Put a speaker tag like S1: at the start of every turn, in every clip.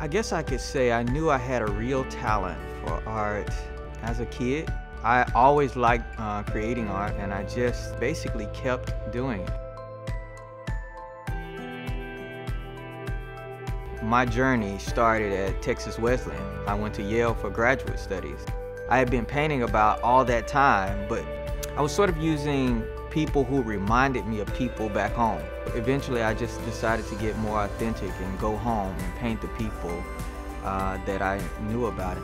S1: I guess I could say I knew I had a real talent for art as a kid. I always liked uh, creating art and I just basically kept doing it. My journey started at Texas Wesleyan. I went to Yale for graduate studies. I had been painting about all that time, but I was sort of using people who reminded me of people back home. Eventually, I just decided to get more authentic and go home and paint the people uh, that I knew about it.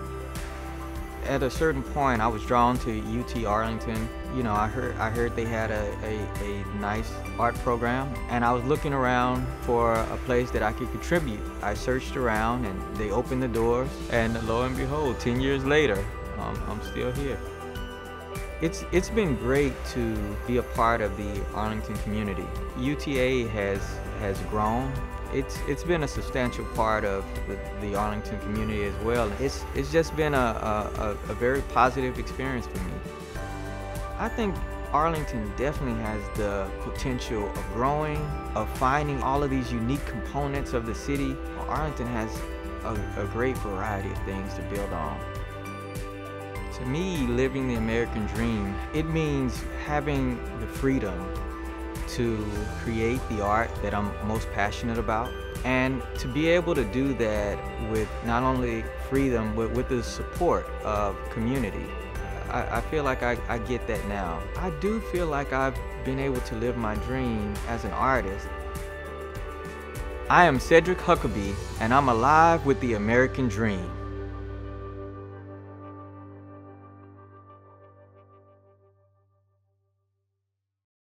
S1: At a certain point, I was drawn to UT Arlington. You know, I heard I heard they had a, a, a nice art program, and I was looking around for a place that I could contribute. I searched around, and they opened the doors, and lo and behold, 10 years later, um, I'm still here. It's, it's been great to be a part of the Arlington community. UTA has, has grown. It's, it's been a substantial part of the, the Arlington community as well. It's, it's just been a, a, a very positive experience for me. I think Arlington definitely has the potential of growing, of finding all of these unique components of the city. Arlington has a, a great variety of things to build on. Me, living the American dream, it means having the freedom to create the art that I'm most passionate about and to be able to do that with not only freedom but with the support of community. I, I feel like I, I get that now. I do feel like I've been able to live my dream as an artist. I am Sedrick Huckaby and I'm alive with the American dream.